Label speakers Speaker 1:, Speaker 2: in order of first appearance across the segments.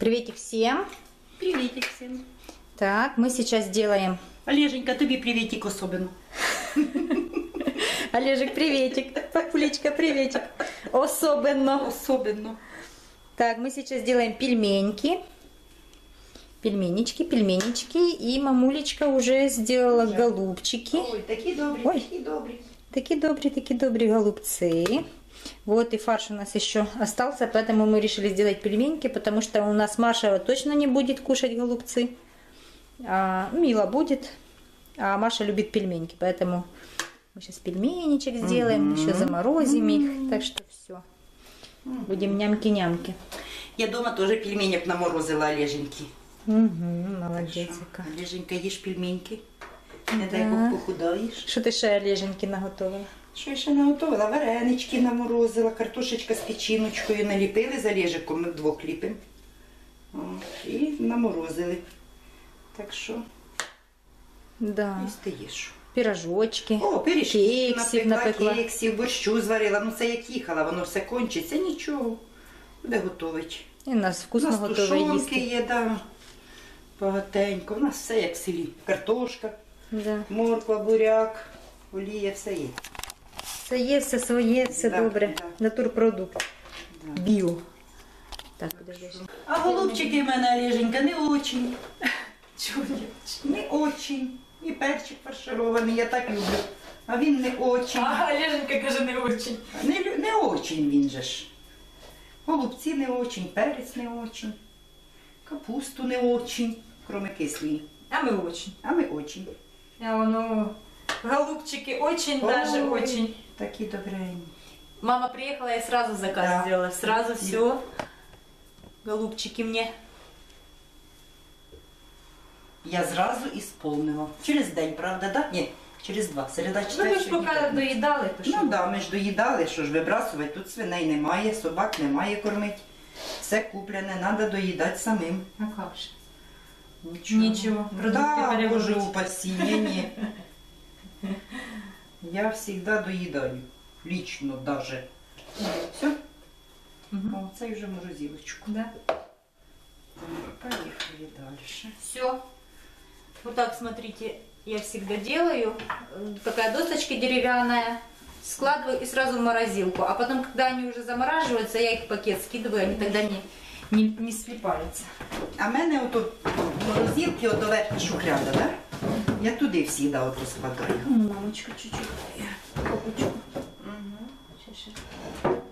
Speaker 1: Приветик всем.
Speaker 2: Приветик всім.
Speaker 1: Так, мы сейчас делаем...
Speaker 2: Олеженька, тобі приветик особенно.
Speaker 1: Олежек, приветик. Папулечка, приветик. Особенно.
Speaker 2: Особенно.
Speaker 1: Так, мы сейчас делаем пельменьки. Пельменечки, пельменечки. И мамулечка уже сделала голубчики.
Speaker 2: Ой, такі добрі,
Speaker 1: Ой.
Speaker 2: такі добрі.
Speaker 1: Такие добрые, такие добрые голубцы. Вот и фарш у нас еще остался, поэтому мы решили сделать пельменьки, потому что у нас Маша точно не будет кушать голубцы. А Мила будет, а Маша любит пельменьки, поэтому мы сейчас пельменечек сделаем, еще заморозим их, так что все. Будем нямки-нямки.
Speaker 2: Я дома теж пельменек наморозила Олеженьки.
Speaker 1: Угу, молодец. яка.
Speaker 2: Олеженька, їж пельменьки. Не дай
Speaker 1: Да.
Speaker 2: Бог похудаєш.
Speaker 1: Що ти ще Олеженьки наготовила?
Speaker 2: Що я ще наготовила? Варенички наморозила, картошечка з печіночкою наліпили з Олежиком, ми вдвох ліпимо. І наморозили. Так що
Speaker 1: Да.
Speaker 2: їсти їж.
Speaker 1: Пирожочки.
Speaker 2: О, пиріжки
Speaker 1: Кексів
Speaker 2: напекла,
Speaker 1: напекла.
Speaker 2: кексів, борщу зварила. Ну це як їхала, воно все кончиться, нічого. Буде готовить.
Speaker 1: І у нас
Speaker 2: У нас
Speaker 1: готове
Speaker 2: тушонки
Speaker 1: їсти.
Speaker 2: є, да. багатенько. У нас все як в селі. Картошка,
Speaker 1: Да.
Speaker 2: морква, буряк, олія, все є.
Speaker 1: Все є, все своє, все
Speaker 2: Да,
Speaker 1: добре.
Speaker 2: да.
Speaker 1: Натурпродукт.
Speaker 2: Да.
Speaker 1: Біо. Так, подожди.
Speaker 2: А голубчики в мене, Олеженька, не очень. Не очень? І перчик фарширований, я так люблю. А він не очень.
Speaker 1: Олеженька каже, не очень.
Speaker 2: Не, лю- не очень він же ж. Голубці не очень, перець не очень, капусту не очень, кроме кислої.
Speaker 1: А ми очень.
Speaker 2: А ми очень.
Speaker 1: А воно голубчики очень даже
Speaker 2: Ой,
Speaker 1: очень.
Speaker 2: Такі добренькі.
Speaker 1: Мама приехала и сразу заказ
Speaker 2: Да.
Speaker 1: сделала. Сразу
Speaker 2: Спасибо.
Speaker 1: все. Голубчики мне.
Speaker 2: Я зразу ісполнила. Через день, правда, да? Ні, через два. Середа
Speaker 1: Ну, ми
Speaker 2: четвер.
Speaker 1: ж
Speaker 2: сьогодні
Speaker 1: поки
Speaker 2: п'ятниця.
Speaker 1: доїдали, то що?
Speaker 2: Ну да, ми ж доїдали, що ж вибрасувати, тут свиней немає, собак немає кормити. Все куплене, треба доїдати самим.
Speaker 1: А как же?
Speaker 2: Нічого.
Speaker 1: Нічого, продукти
Speaker 2: да,
Speaker 1: перевозить.
Speaker 2: Боже упаси, ні, ні. Я завжди доїдаю. Лічно даже. Все?
Speaker 1: Мгм.
Speaker 2: О, це вже морозилочку.
Speaker 1: Да.
Speaker 2: Поїхали далі.
Speaker 1: Все. Вот так, смотрите, я всегда делаю. Э, Такая досточка деревянная. Складываю и сразу в морозилку. А потом, когда они уже замораживаются, я их в пакет скидываю, они тогда не, не, не слипаются.
Speaker 2: А в мене ото морозилки, ото верхня шухляда, да? Я туди всі ото складаю.
Speaker 1: Ну, мамочка, чуть-чуть. Щас.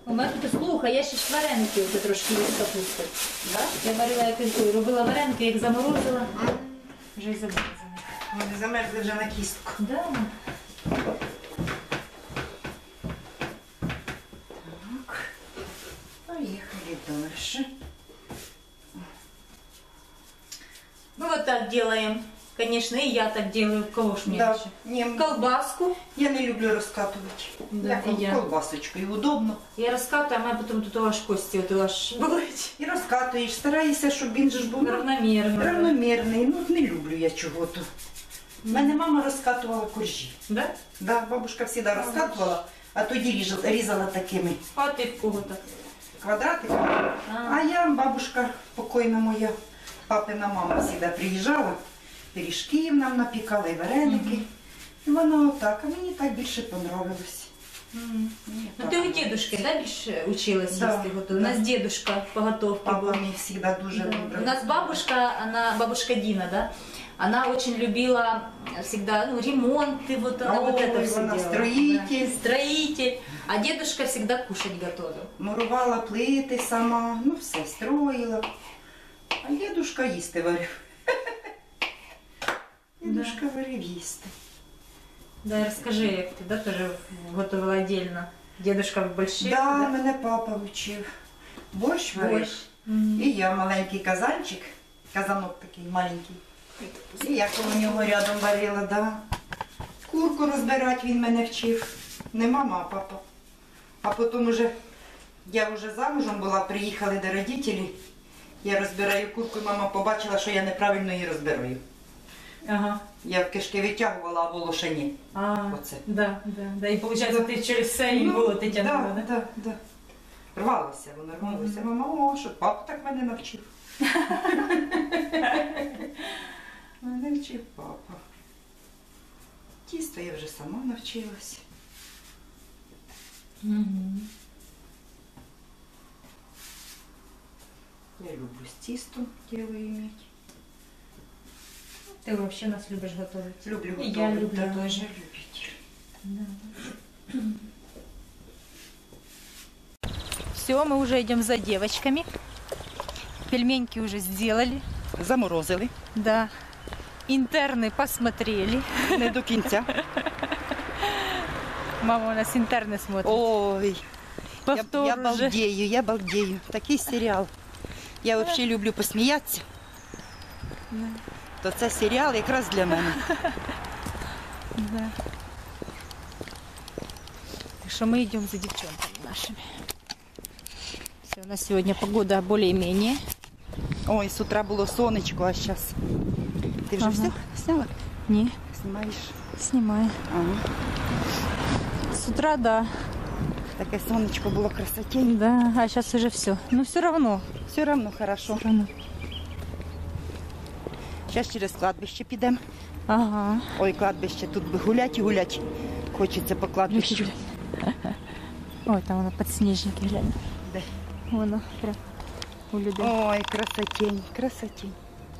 Speaker 1: У мене тут слухай, я ще ж вареники оце трошки з капустою.
Speaker 2: Да?
Speaker 1: Я варила якось, ой, робила вареники, їх заморозила. Вже й забула за них.
Speaker 2: Вони замерзли вже на кістку.
Speaker 1: Да.
Speaker 2: так
Speaker 1: делаем. Конечно, и я так делаю. Кого ж мне
Speaker 2: Да.
Speaker 1: еще?
Speaker 2: Ні,
Speaker 1: Колбаску.
Speaker 2: я не люблю розкатувати.
Speaker 1: Да,
Speaker 2: я,
Speaker 1: і я.
Speaker 2: колбасочкою удобно.
Speaker 1: Я раскатываю, а у меня потом тут аж кости вот аж болить.
Speaker 2: І розкатуєш, стараєшся, щоб він же ж був
Speaker 1: Равномерно.
Speaker 2: равномірний. Ну, не люблю я чого-то. У мене мама розкатувала коржі.
Speaker 1: Да?
Speaker 2: Да, бабушка завжди розкатувала, а тоді ріжала, різала такими
Speaker 1: А ты в кого так?
Speaker 2: квадратиками.
Speaker 1: А.
Speaker 2: А я, бабушка покойна моя, папина мама завжди приїжджала, пиріжків нам напікала і вареники. І вона отак, а мені так більше понравилось.
Speaker 1: М.
Speaker 2: Мені
Speaker 1: Ну
Speaker 2: так.
Speaker 1: ты у дедушки, да, більше училась
Speaker 2: Да,
Speaker 1: їсти готовить? У нас дедушка по готовке
Speaker 2: Папа
Speaker 1: был.
Speaker 2: мені завжди дуже
Speaker 1: Да.
Speaker 2: добре.
Speaker 1: У нас бабушка, она, бабушка Дина, да, она очень любила всегда ну, ремонты, вот она вот
Speaker 2: Ой,
Speaker 1: это все
Speaker 2: она
Speaker 1: делала.
Speaker 2: строитель.
Speaker 1: Да, строитель. А дедушка всегда кушать готовил.
Speaker 2: Мурувала плити сама, ну все строїла. А дідушка їсти варив. Дідушка варив їсти.
Speaker 1: Да, расскажи, як ти да, тоже готовила отдельно. Дедушка в больших,
Speaker 2: Да, мене папа вчив. Борщ варив.
Speaker 1: Борщ. Мгм.
Speaker 2: І я маленький казанчик, казанок такий маленький. І я коло нього рядом варила, да. Курку розбирати він мене вчив. Не мама, а папа. А потім уже я вже замужем була, приїхали до родителей. Я розбираю курку, і мама побачила, що я неправильно її розбираю.
Speaker 1: Ага.
Speaker 2: Я в кишки витягувала, а волоша ні.
Speaker 1: А,
Speaker 2: Оце.
Speaker 1: Да, да, да. І получается, ти через все і було ти тягнула,
Speaker 2: да,
Speaker 1: да?
Speaker 2: да. Рвалося, воно рвалося. Мама, о, що папа так мене навчив. Мене вчив папа. Тісто я вже сама навчилась. Я люблю з тістом діло іметь.
Speaker 1: Ты вообще нас любишь готовить.
Speaker 2: Люблю
Speaker 1: І
Speaker 2: готовить,
Speaker 1: я люблю.
Speaker 2: та теж любитель.
Speaker 1: Все, мы уже идем за девочками. Пельменьки уже сделали.
Speaker 2: Заморозили.
Speaker 1: Да. Интерны посмотрели.
Speaker 2: Не до кінця.
Speaker 1: Мама у нас интерны смотрит.
Speaker 2: Ой, я,
Speaker 1: Повтор
Speaker 2: я
Speaker 1: уже.
Speaker 2: балдею, я балдею. Такий серіал. Я взагалі люблю посміятися. То це серіал якраз для мене.
Speaker 1: Да. Так что мы идем за девчонками нашими. Все, у нас сегодня погода более-менее.
Speaker 2: Ой, з утра було сонечко, а зараз. Ти вже
Speaker 1: Ага.
Speaker 2: все сняла?
Speaker 1: Не,
Speaker 2: Знімаєш?
Speaker 1: снимаю.
Speaker 2: Ага.
Speaker 1: С утра, да.
Speaker 2: Таке сонечко було красотень.
Speaker 1: Да, а сейчас уже все. Ну, все равно.
Speaker 2: Все равно хорошо.
Speaker 1: Все равно.
Speaker 2: Зараз через кладбище підемо.
Speaker 1: Ага.
Speaker 2: Ой, кладбище, тут би гулять і гулять. Хочеться по кладбищу.
Speaker 1: Ой, там воно подснежники, глянь.
Speaker 2: Де?
Speaker 1: Воно прям у людей.
Speaker 2: Ой, красотень, красотень.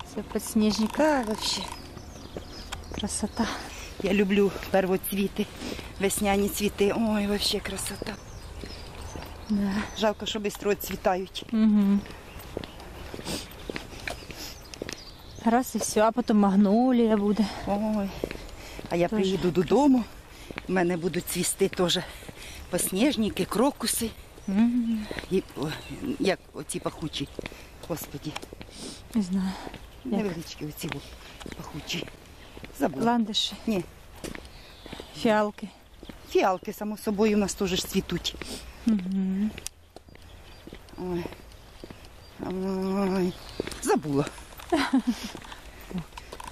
Speaker 1: Все подснежник.
Speaker 2: Та вообще.
Speaker 1: Красота.
Speaker 2: Я люблю первоцвіти, весняні цвіти. Ой, вообще красота.
Speaker 1: Да.
Speaker 2: Жалко, що швидко цвітають.
Speaker 1: Угу. Раз і все, а потім магнолія буде.
Speaker 2: Ой. А я
Speaker 1: Тоже
Speaker 2: приїду додому. У мене будуть цвісти теж посніжники, крокуси.
Speaker 1: М,
Speaker 2: І, о, як оці пахучі. Господі,
Speaker 1: Не знаю. Як?
Speaker 2: невеличкі оці о, пахучі. Забула.
Speaker 1: Ландиші,
Speaker 2: Ні,
Speaker 1: фіалки.
Speaker 2: фіалки, само собою, у нас теж ж цвітуть.
Speaker 1: Угу.
Speaker 2: Ой. Ой. Забула.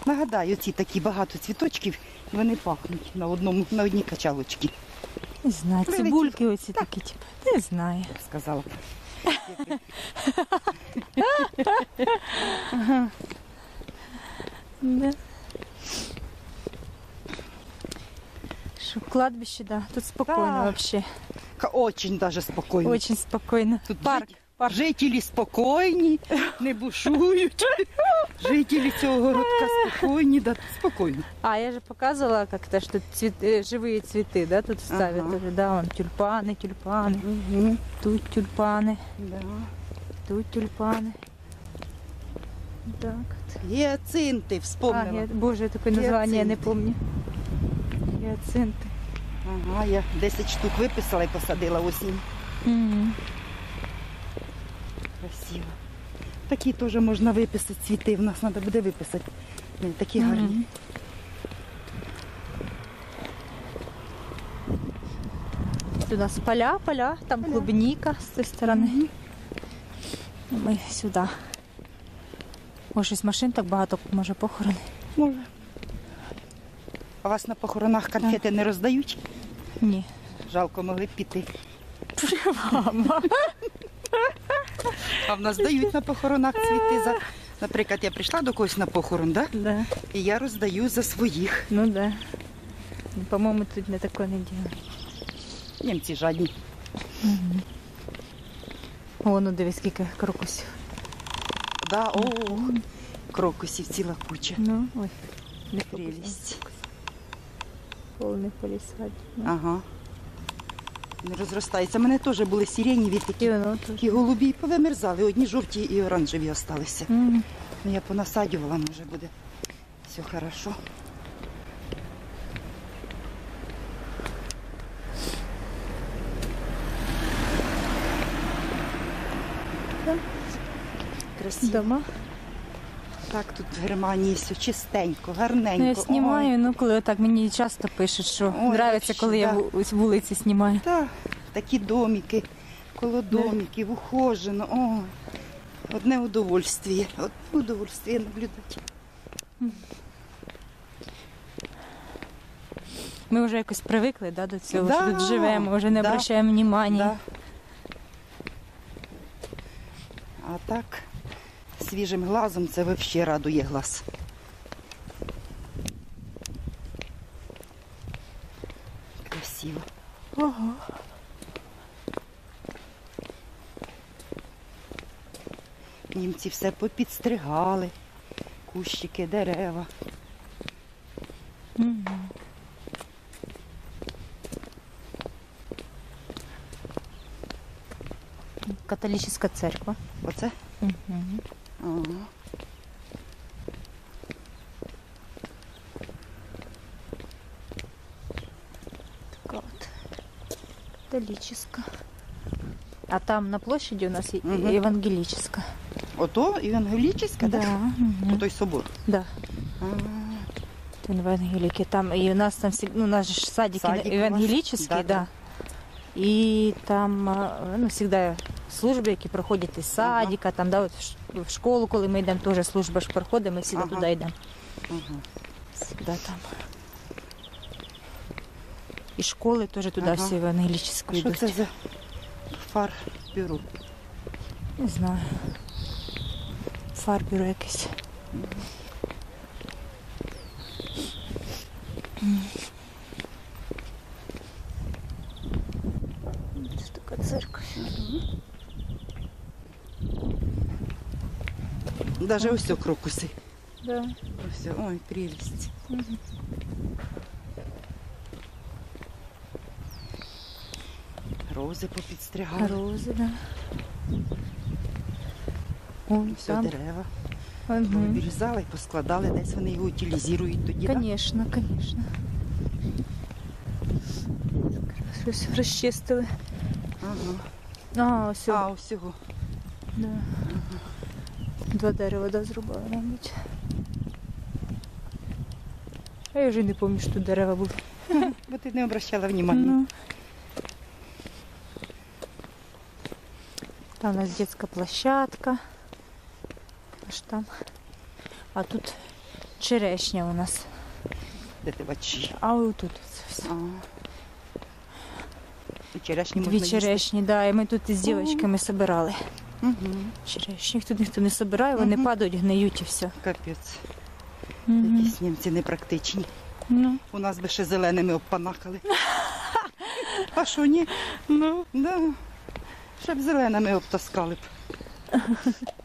Speaker 2: Нагадаю, ці такі багато цвіточків, і вони пахнуть на одному, на одній качалочці,
Speaker 1: Не знаю.
Speaker 2: Прилетів.
Speaker 1: Цибульки оці такі, типу. Не знаю.
Speaker 2: сказала. б.
Speaker 1: Да. Що, кладбище, да. Тут спокійно
Speaker 2: Да.
Speaker 1: вообще.
Speaker 2: Ка- Очень даже спокійно.
Speaker 1: Очень спокійно.
Speaker 2: Тут
Speaker 1: Парк.
Speaker 2: жит-
Speaker 1: Парк.
Speaker 2: Жителі спокійні, не бушують. Жителі цього городка спокійні, да, спокійно.
Speaker 1: А, я же показывала как-то, что цвет, э, живые цветы, да, тут ставят.
Speaker 2: Ага.
Speaker 1: тоже, Да, вон тюльпаны, тюльпаны.
Speaker 2: Угу.
Speaker 1: Тут тюльпаны,
Speaker 2: Да.
Speaker 1: тут тюльпаны. Так. вот.
Speaker 2: Гіацинти,
Speaker 1: А,
Speaker 2: вспомнила.
Speaker 1: я, боже, я такое название не
Speaker 2: Гиацинты.
Speaker 1: помню.
Speaker 2: Ага, я 10 штук виписала і посадила осінь.
Speaker 1: Мгм.
Speaker 2: Красиво. Такі теж можна виписати цвіти. В нас треба буде виписати. Такі гарні.
Speaker 1: Тут у нас поля, поля, там клубника с той стороны. Ми сюди. Може, з машин так багато, може похорон.
Speaker 2: Може. А вас на похоронах конфети не роздають?
Speaker 1: Ні.
Speaker 2: Жалко, могли б піти.
Speaker 1: Мама.
Speaker 2: А в нас дають на похоронах цвіти за. Наприклад, я прийшла до когось на похорон, да?
Speaker 1: Да.
Speaker 2: і я роздаю за своїх.
Speaker 1: Ну да. По-моєму, тут не таке не діло.
Speaker 2: Німці жадні.
Speaker 1: О, ну дивись, скільки крокусів.
Speaker 2: Да, о, крокусів ціла куча.
Speaker 1: Ну, ой. Не
Speaker 2: Прелість.
Speaker 1: Повний полісад.
Speaker 2: Ага. Не розростається. У мене теж були сиренєві
Speaker 1: І
Speaker 2: такі,
Speaker 1: воно тут.
Speaker 2: такі голубі, повимерзали. Одні жовті і оранжеві залишилися.
Speaker 1: М.
Speaker 2: Ну, я понасадювала, може буде все хорошо. Красиво.
Speaker 1: Дома.
Speaker 2: Так, тут в Германії все чистенько, гарненько.
Speaker 1: Ну, я знімаю, ну коли так мені часто пишуть, що
Speaker 2: Ой,
Speaker 1: нравиться,
Speaker 2: вообще,
Speaker 1: коли я
Speaker 2: да.
Speaker 1: вулиці знімаю.
Speaker 2: Так, такі домики, коло домиків, ухожено. Ой, одне удовольствие. Одне удовольствие наблюдати.
Speaker 1: Ми вже якось привикли да, до цього,
Speaker 2: Да,
Speaker 1: що тут живемо, вже не
Speaker 2: да,
Speaker 1: обращаємо внимання.
Speaker 2: Да. А так, свіжим глазом це взагалі радує глаз. Красиво.
Speaker 1: Ого.
Speaker 2: Німці все попідстригали, кущики, дерева.
Speaker 1: Католическая церковь.
Speaker 2: Оце?
Speaker 1: Мгм.
Speaker 2: Ага.
Speaker 1: Така от. Католическая. А там на площади у нас и-
Speaker 2: Мгм.
Speaker 1: евангелическая.
Speaker 2: Ото евангелічська, да?
Speaker 1: мгм.
Speaker 2: Той собор.
Speaker 1: Да.
Speaker 2: Ага.
Speaker 1: Евангелики. Там и у нас там всег- ну, у нас же садик,
Speaker 2: Садик
Speaker 1: евангелический,
Speaker 2: Да,
Speaker 1: да.
Speaker 2: да.
Speaker 1: И там а, ну, всегда служби, які проходять із садика, там, да, от в школу, коли ми йдемо, теж служба ж проходить, ми всегда
Speaker 2: Ага.
Speaker 1: туди йдемо.
Speaker 2: Ага.
Speaker 1: Всегда там. І школи теж туди
Speaker 2: Ага.
Speaker 1: всі евангелічні
Speaker 2: Що це за фар бюро?
Speaker 1: Не знаю. Фарбюро якесь. Це
Speaker 2: Даже ось о крокуси.
Speaker 1: Да.
Speaker 2: Ось, о, ой, прелість. Рози попідстригали.
Speaker 1: Рози, да. Вон
Speaker 2: Все
Speaker 1: там.
Speaker 2: дерева.
Speaker 1: Угу.
Speaker 2: Вирізали, поскладали, десь вони його утилізують тоді. да?
Speaker 1: Конечно, конечно. Щось розчистили.
Speaker 2: Ага.
Speaker 1: А, ось.
Speaker 2: А, ось цього.
Speaker 1: Да. Два дерева да, зрубали, мабуть. А я вже й не пам'ятаю, що тут дерева були.
Speaker 2: Бо ти не обращала внимання.
Speaker 1: Ну. Там у нас детская площадка. Аж там. А тут черешня у нас.
Speaker 2: Де ти бачиш?
Speaker 1: А ось тут це все.
Speaker 2: А. І черешні
Speaker 1: Дві
Speaker 2: можна їсти.
Speaker 1: черешні, да, і ми тут із дівчатками збирали.
Speaker 2: Мгм.
Speaker 1: Черешні, їх тут ніхто не збирає, вони
Speaker 2: Мгм.
Speaker 1: падають, гниють і все.
Speaker 2: Капець.
Speaker 1: Мгм.
Speaker 2: Якісь німці непрактичні.
Speaker 1: Ну,
Speaker 2: У нас би ще зеленими обпанакали. А що ні?
Speaker 1: ну.
Speaker 2: Да. Ще б зеленими обтаскали б.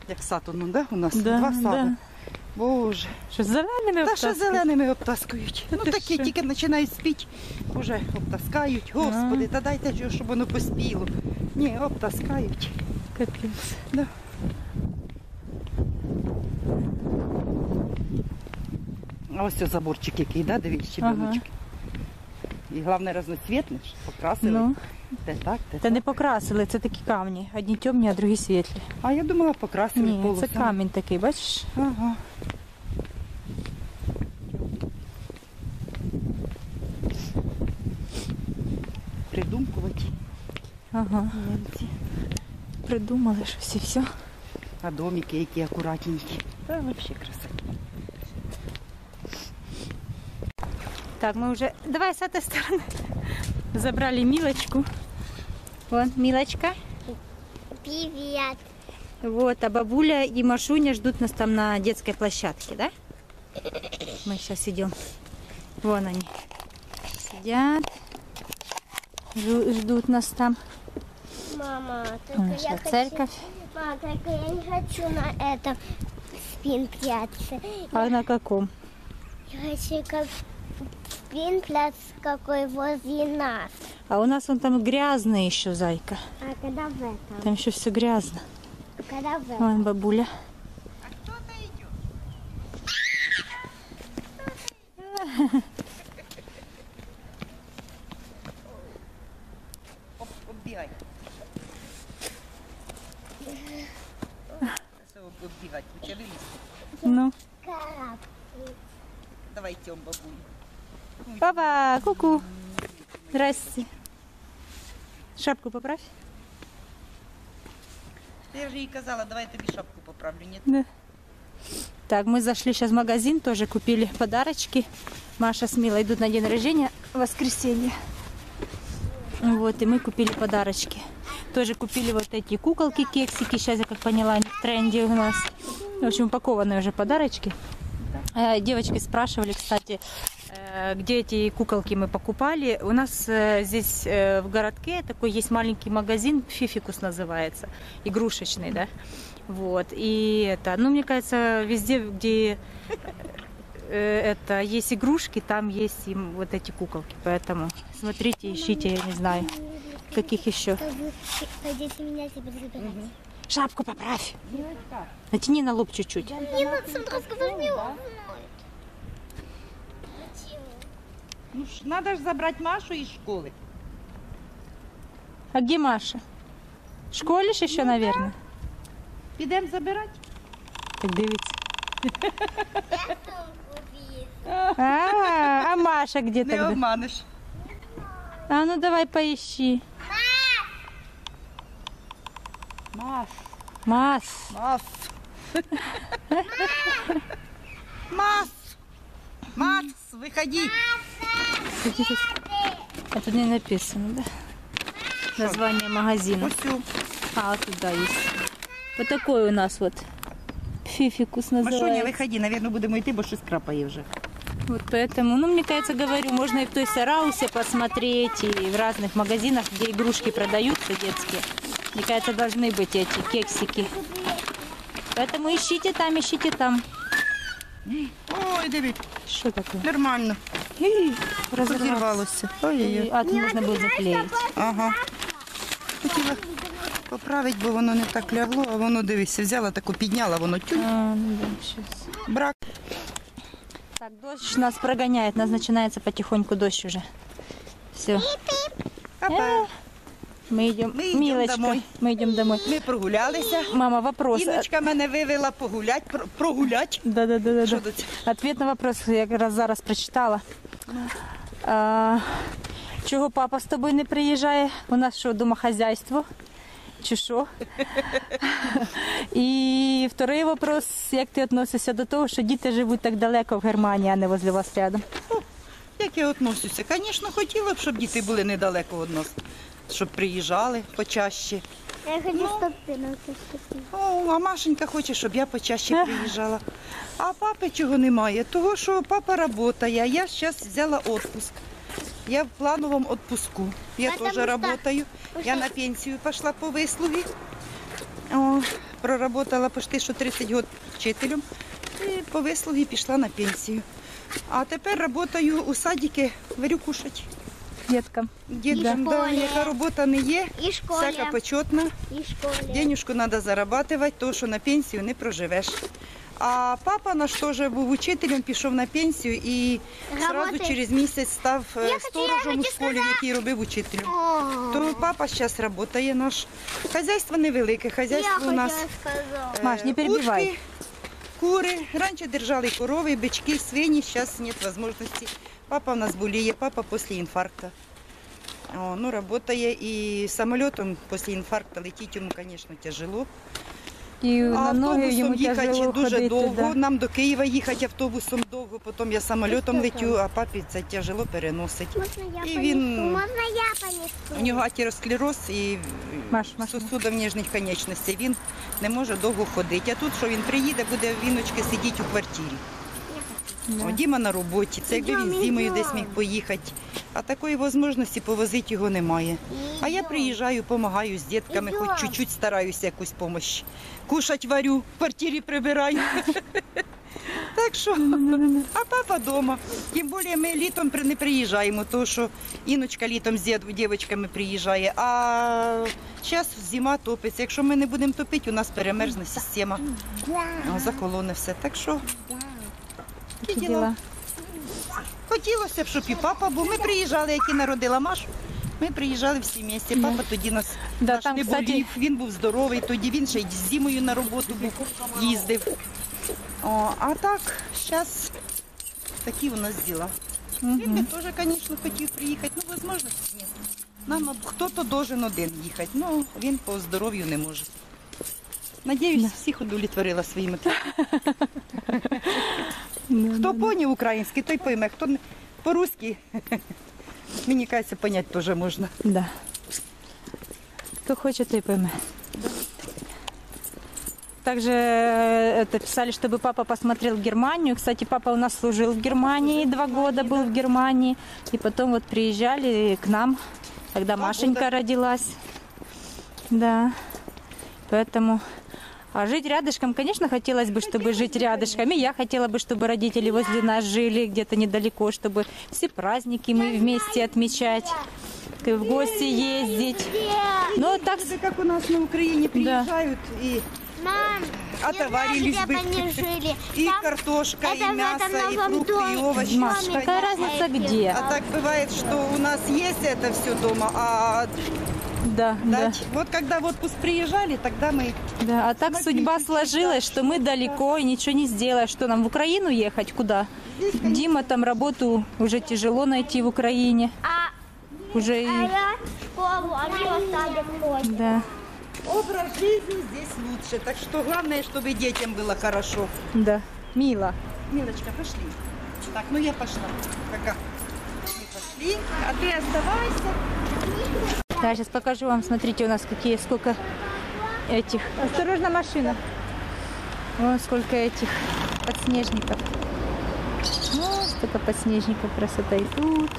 Speaker 2: Як сатону, да? У нас
Speaker 1: Да,
Speaker 2: два сада.
Speaker 1: да.
Speaker 2: Боже.
Speaker 1: Що зеленими
Speaker 2: Та ще
Speaker 1: обтаскують?
Speaker 2: зеленими обтаскують. Ну
Speaker 1: ти
Speaker 2: такі
Speaker 1: що?
Speaker 2: тільки починають спіти, вже обтаскають. Господи, та дайте ж, щоб воно поспіло. Ні, обтаскають.
Speaker 1: Капець.
Speaker 2: Да. А ось це заборчик який, да? дивіться, щебіночки. І головне разноцвітне, ж, покрасили.
Speaker 1: Ну,
Speaker 2: Те так, те
Speaker 1: та
Speaker 2: так.
Speaker 1: не покрасили, це такі камні. Одні темні, а другі світлі.
Speaker 2: А я думала, покрасили
Speaker 1: Ні, це камінь такий, бачиш?
Speaker 2: Ага. Придумкувати
Speaker 1: Ага.
Speaker 2: німці.
Speaker 1: Придумали щось і все.
Speaker 2: А домики які акуратненькі. Та взагалі красота.
Speaker 1: Так, мы уже... Давай с этой стороны. Забрали Милочку. Вон, Милочка.
Speaker 3: Привет.
Speaker 1: Вот, а бабуля и Машуня ждут нас там на детской площадке, да? Мы сейчас идем. Вон они. Сидят. жду- Ждут нас там.
Speaker 3: Мама, только
Speaker 1: нас
Speaker 3: я
Speaker 1: вот
Speaker 3: хочу...
Speaker 1: церковь.
Speaker 3: Мама, только я не хочу на этом спин прятаться.
Speaker 1: А на каком?
Speaker 3: Я хочу как спин прятаться какой возле нас.
Speaker 1: А у нас вон там грязно еще, зайка.
Speaker 3: А когда в этом?
Speaker 1: Там еще все грязно.
Speaker 3: Когда в этом?
Speaker 1: Вон бабуля.
Speaker 2: Оп,
Speaker 1: Ну.
Speaker 3: Карап.
Speaker 2: Давай тьом бабулю.
Speaker 1: Папа, ку-ку. Здрасте. Шапку поправь.
Speaker 2: Я вже їй казала, давай тобі шапку поправлю. Ні,
Speaker 1: Да. Так, мы зашли сейчас в магазин, тоже купили подарочки. Маша с Милой идут на день рождения в воскресенье. Вот, и мы купили подарочки. Тоже купили вот эти куколки, кексики. Сейчас я как поняла, они в тренде у нас. В общем, упакованные уже подарочки. Э, Девочки спрашивали, кстати, э, где эти куколки мы покупали. У нас э, здесь в городке такой есть маленький магазин, Фификус называется, игрушечный, да. Вот. И это, ну, мне кажется, везде, где это есть игрушки, там есть и вот эти куколки. Поэтому смотрите, ищите, я не знаю, каких еще.
Speaker 3: Пойдите меня теперь забирать.
Speaker 1: Шапку поправь. Натяни на лоб чуть-чуть.
Speaker 3: Не надо, Сандровка, возьми его.
Speaker 2: Ну ж, треба ж забрати Машу із школи.
Speaker 1: А где Маша? В школе ж еще, наверное?
Speaker 2: Підемо забирати.
Speaker 1: Так дивіться. А, а Маша где
Speaker 2: Не
Speaker 1: тогда?
Speaker 2: обманеш.
Speaker 1: А ну давай поищи.
Speaker 2: Маш,
Speaker 1: Мас.
Speaker 2: Маш. Маш. Макс.
Speaker 1: Где тут? А тут не написано, да? Название магазина.
Speaker 2: Цю.
Speaker 1: А, туда есть. Вот такой у нас вот фификус
Speaker 2: Машуня,
Speaker 1: называется.
Speaker 2: виходи, навірно, будемо йти, бо щось крапає вже.
Speaker 1: Вот поэтому, ну, мне кажется, говорю, можно и в той Сараусе посмотреть, и в разных магазинах, где игрушки продаются детские. Мне кажется, должны быть эти кексики. Поэтому ищите там, ищите там.
Speaker 2: Ой, диви,
Speaker 1: Что такое?
Speaker 2: нормально.
Speaker 1: Ih, разорвалось.
Speaker 2: Розірвалося. Ой-ой-ой.
Speaker 1: А, тут можно будет заклеить.
Speaker 2: Ага. Хотіла поправити, бо воно не так лягло, а воно, дивися, взяла таку, підняла, воно тюль.
Speaker 1: А, ну да, сейчас.
Speaker 2: Брак.
Speaker 1: Так, дождь нас прогоняет, нас начинается потихоньку дождь уже. Все,
Speaker 2: Папа,
Speaker 1: мы идем.
Speaker 2: Мы идем
Speaker 1: Милочка,
Speaker 2: домой.
Speaker 1: мы идем домой.
Speaker 2: ми прогулялися.
Speaker 1: Мама, вопрос.
Speaker 2: Іночка мене вивела погулять, про- прогулять.
Speaker 1: Да, да, да, да.
Speaker 2: Що
Speaker 1: да.
Speaker 2: тут?
Speaker 1: Ответ на вопрос я якраз зараз прочитала. А, чого папа з тобою не приїжджає? У нас що, домохозяйство? Чи що? І второй вопрос, як ти відносишся до того, що діти живуть так далеко в Германії, а не возле вас рядом?
Speaker 2: Як я відносюся? Звісно, хотіла б, щоб діти були недалеко від нас, щоб приїжджали почаще.
Speaker 3: Я хочу, нас.
Speaker 2: О, а Машенька хоче, щоб я почаще приїжджала. А папи чого немає? Того, що папа працює, а я зараз взяла відпуск. Я в плановому відпуску. Я теж працюю. Я на пенсію пішла по вислугі. О, проработала почти що 30 років вчителем. І по вислугі пішла на пенсію. А тепер працюю у садіки, варю кушать.
Speaker 1: Діткам.
Speaker 2: Діткам,
Speaker 3: І в
Speaker 2: да,
Speaker 3: школі.
Speaker 2: яка робота не є,
Speaker 3: И в школе.
Speaker 2: всяка почетна.
Speaker 3: И в школе.
Speaker 2: Денюжку треба зарабатувати, тому що на пенсію не проживеш. А папа наш теж був учителем, пішов на пенсію і одразу
Speaker 3: Работает.
Speaker 2: через місяць став е,
Speaker 3: Я хочу-
Speaker 2: сторожем
Speaker 3: я
Speaker 2: у
Speaker 3: хочу
Speaker 2: школі, в якій робив учителем.
Speaker 3: О,
Speaker 2: То папа зараз працює наш. Хазяйство невелике,
Speaker 3: я
Speaker 2: хазяйство у нас
Speaker 3: хотела сказать.
Speaker 2: е,
Speaker 1: Маш, не перебивай.
Speaker 2: утки, кури. Раніше держали корови, бички, свині, зараз немає можливості. Папа у нас боліє, папа після інфаркту. О, ну, працює і самолітом після інфаркту летіти йому, звісно, тяжело.
Speaker 1: І на ноги
Speaker 2: автобусом
Speaker 1: йому
Speaker 2: їхати дуже
Speaker 1: ходити.
Speaker 2: довго.
Speaker 1: Да.
Speaker 2: Нам до Києва їхати автобусом довго, потім я самолітом летю, а папі це тяжело переносить.
Speaker 3: Можно я
Speaker 2: І він-
Speaker 3: Можно я понесу?
Speaker 2: У нього атеросклероз і
Speaker 1: Маш, Маш,
Speaker 2: сосудов ніжних конечностей. Він не може довго ходити. А тут, що він приїде, буде віночки сидіти у квартирі.
Speaker 1: Да.
Speaker 2: О, Діма на роботі. Це якби він
Speaker 3: Ідем,
Speaker 2: зимою десь міг поїхати. А такої можливості повозити його немає. А я приїжджаю, допомагаю з дітками, хоч чуть-чуть стараюся якусь допомогу. Кушать варю, в квартирі прибираю. Так що, а папа вдома. Тим більше ми літом не приїжджаємо, тому що Іночка літом з дівчатками приїжджає, а зараз зима топиться. Якщо ми не будемо топити, у нас перемерзне система. Заколоне все. Так що.
Speaker 1: Такі
Speaker 2: діла. Хотілося б, щоб і папа був. Ми приїжджали, як і народила Машу. Ми приїжджали всі місці. Папа тоді нас
Speaker 1: Да,
Speaker 2: наш
Speaker 1: там,
Speaker 2: не
Speaker 1: кстати-
Speaker 2: болів, він був здоровий, тоді він ще й з зимою на роботу був, їздив. О, а так, зараз такі у нас діла. Він би теж, звісно, хотів приїхати, ну можливості ні. Нам об- хто-то должен один їхати, ну він по здоров'ю не може. Надіюсь, всіх удовлетворила своїми. Хто поняв український, той пойме, хто не по-русски. Мені кажеться, понять теж можна.
Speaker 1: Да. Хто хоче, той пойме. также э, это писали, чтобы папа посмотрел Германию. Кстати, папа у нас служил в Германии, два года был в Германии. И потом вот приезжали к нам, когда Машенька родилась. Да, поэтому... А жить рядышком, конечно, хотелось бы, чтобы жить рядышком. И я хотела бы, чтобы родители возле нас жили где-то недалеко, чтобы все праздники мы вместе отмечать, и в гости ездить. Но так
Speaker 2: Это как у нас на Украине приезжают и
Speaker 3: Мам,
Speaker 2: отоварились
Speaker 3: не
Speaker 2: бы.
Speaker 3: жили.
Speaker 2: И
Speaker 3: Там-
Speaker 2: картошка,
Speaker 3: это
Speaker 2: и мясо, и фрукты, и
Speaker 3: доме.
Speaker 2: овощи.
Speaker 1: Маш, какая разница где?
Speaker 2: А так бывает, что у нас есть это все дома, а
Speaker 1: Да, да,
Speaker 2: дать- вот когда в отпуск приезжали, тогда мы
Speaker 1: да. А так судьба сложилась, что мы далеко и ничего не сделаешь. Что нам в Украину ехать? Куда? Дима там работу уже тяжело найти в Украине.
Speaker 3: А,
Speaker 1: Уже и...
Speaker 3: а я школу, а я.
Speaker 1: Да,
Speaker 2: образ жизни здесь лучше. Так что главное, чтобы детям было хорошо.
Speaker 1: да. Мила.
Speaker 2: Милочка, пошли. Так, ну я пошла. Пока. Мы пошли. А ты оставайся.
Speaker 1: Да, сейчас покажу вам. Смотрите, у нас какие, сколько этих. Осторожно, машина. Вон сколько этих подснежников. Ну, столько подснежников, красота и тут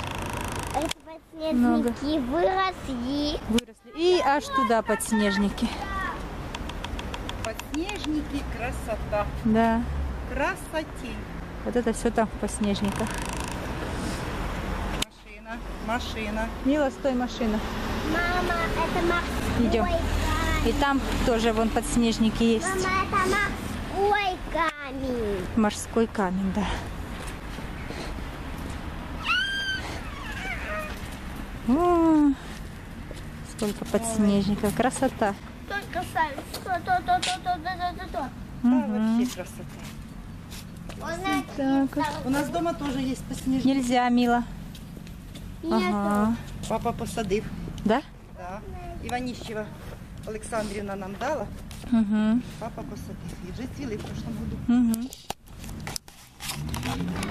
Speaker 3: Эти
Speaker 1: Много.
Speaker 3: подснежники выросли.
Speaker 1: выросли. И аж туда подснежники.
Speaker 2: Подснежники, красота.
Speaker 1: Да,
Speaker 2: Красотень.
Speaker 1: вот это все там в подснежниках.
Speaker 2: Машина, машина.
Speaker 1: Мила, стой, машина.
Speaker 3: Мама, это морской
Speaker 1: Идем.
Speaker 3: камень.
Speaker 1: И там тоже вон подснежники есть.
Speaker 3: Мама, это морской камень.
Speaker 1: Морской камень, да. О, сколько подснежников. Красота.
Speaker 3: Только сами. То, то, то, то, то, то, то, то.
Speaker 2: Да, вообще красота.
Speaker 1: Так вот.
Speaker 2: У нас дома тоже есть подснежники.
Speaker 1: Нельзя, Мила. Ага.
Speaker 2: Папа посадив.
Speaker 1: Да?
Speaker 2: Да. Іваніщева Олександрівна нам дала.
Speaker 1: Угу.
Speaker 2: Папа посадив. І вже цвіли в прошлом году.
Speaker 1: Угу.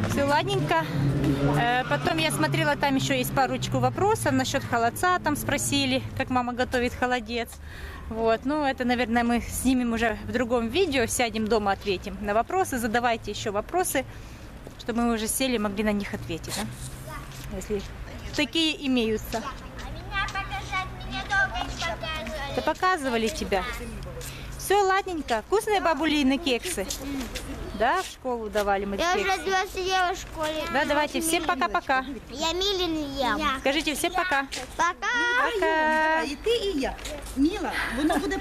Speaker 1: Все ладненько. Э, Потом я смотрела, там еще есть парочку вопросов насчет холодца. Там спросили, как мама готовит холодец. Вот, ну это, наверное, мы снимем уже в другом видео, сядем дома, ответим на вопросы. Задавайте еще вопросы, чтобы мы уже сели, могли на них ответить, да? если такие имеются. Да показывали тебя. Все, ладненько. Вкусные бабулины кексы. Да, в школу давали мы
Speaker 3: Я
Speaker 1: кексы.
Speaker 3: уже два сидела в школе.
Speaker 1: Да, давайте, всем пока-пока.
Speaker 3: Я Милин ем.
Speaker 1: Скажите всем пока.
Speaker 3: Пока.
Speaker 1: Пока.
Speaker 2: І ти, і я. Міла, воно буде